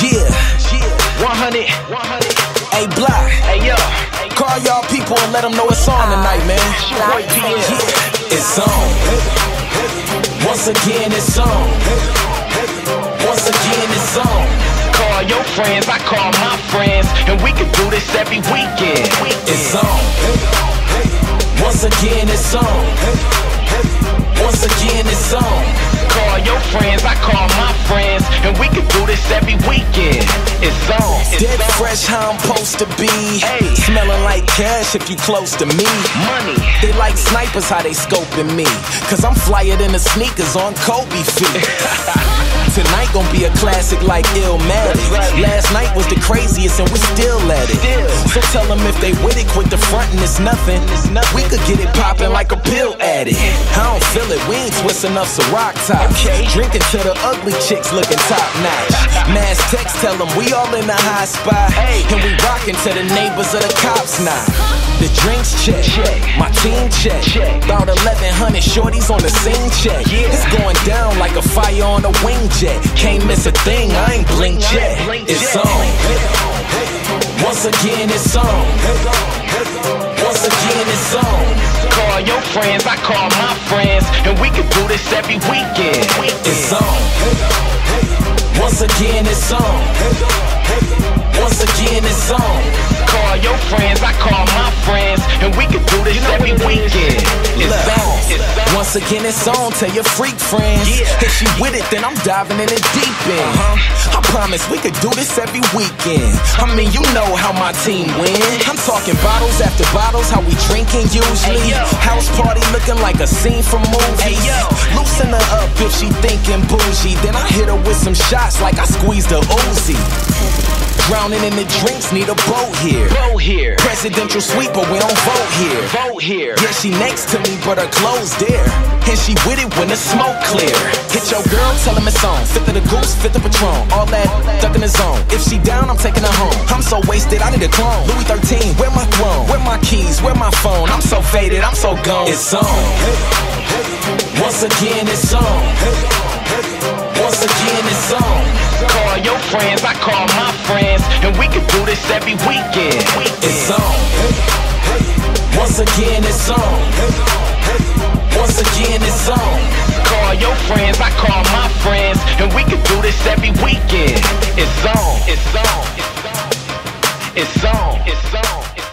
Yeah, Yeah, 100. 100. hey Block, Hey yo, call y'all people and let them know it's on tonight, man. PM. Yeah, it's on. Once again, it's on. Once again, it's on. Call your friends, I call my friends, and we can do this every weekend. It's on. Once again, it's on. Once again, it's on. Call your friends, I call my friends, and we can do this every weekend. It's on. It's Dead on. fresh, how I'm supposed to be. Hey. Smelling like cash if you close to me. Money. They like snipers how they scoping me. Cause I'm flyer than the sneakers on Kobe feet. Tonight gon' be a classic like Illmatic. Last night was the craziest and we still at it. So tell them if they with it, quit the front and it's nothing. We could get it poppin' like a pill addict. I don't feel it, we ain't twisting up some rock top. Okay. Drinking to the ugly chicks looking top notch. Mass text tell them we all in the high spot. And we rockin' to the neighbors of the cops now. The drinks check, Check. my team check. Check. About 1100 shorties on the scene check. Yeah. It's going down like a fire on a wing jet. Can't miss a thing, I ain't blink I jet. It's on. Once again, it's on. Once again, it's on. Call your friends, I call my friends, and we can do this every weekend. It's on. Once again, it's on. Once again, it's on. Call your friends, I call my friends, and we can do this every weekend. It's on. It's on. Once again, it's on. Tell your freak friends. Yeah. If she with it, then I'm diving in the deep end. Uh-huh. I promise we could do this every weekend. I mean, you know how my team win. I'm talking bottles after bottles, how we drinking usually. House party looking like a scene from movies. Hey, yo. Loosen her up if she thinking bougie. Then I hit her with some shots like I squeezed a Uzi. Drowning in the drinks, need a boat here. Go here. Presidential suite, but we don't vote here. Vote here. Yeah, she next to me, but her clothes there. And she with it when the smoke clear. Hit your girl, tell him it's on. Fifth of the goose, fifth of Patron. All that duck in the zone. If she down, I'm taking her home. I'm so wasted, I need a clone. Louis 13, where my throne? Where my keys? Where my phone? I'm so faded, I'm so gone. It's on. Once again, it's on friends, I call my friends, and we can do this every weekend. It's on. Once again, it's on. Once again, it's on. Call your friends, I call my friends, and we can do this every weekend. It's on. It's on. It's on. It's on. It's on. It's on.